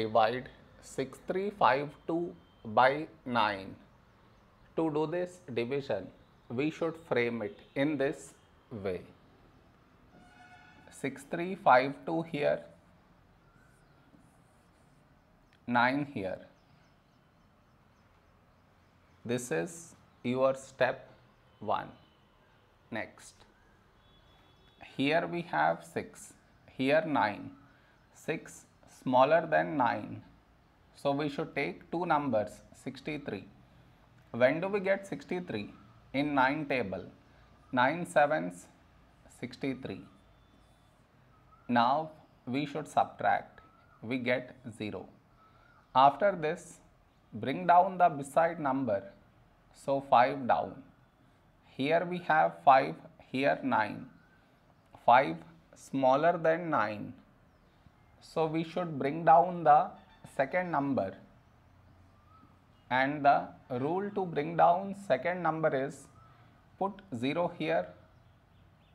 divide 6352 by 9. To do this division, we should frame it in this way. 6352 here, 9 here. This is your step 1. Next, here we have 6, here 9. 6 smaller than 9. So we should take two numbers 63. When do we get 63? In 9 table. 9 sevens 63. Now we should subtract. We get 0. After this, bring down the beside number. So 5 down. Here we have 5, here 9. 5 smaller than 9. So we should bring down the second number. And the rule to bring down second number is put 0 here.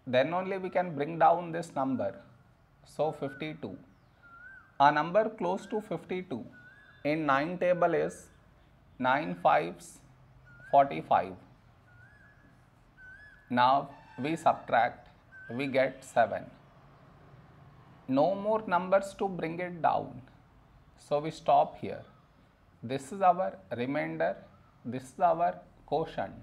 Then only we can bring down this number. So 52 a number close to 52 in 9 table is 9 fives 45 now we subtract. We get 7 no more numbers to bring it down. So we stop here. This is our remainder, this is our quotient.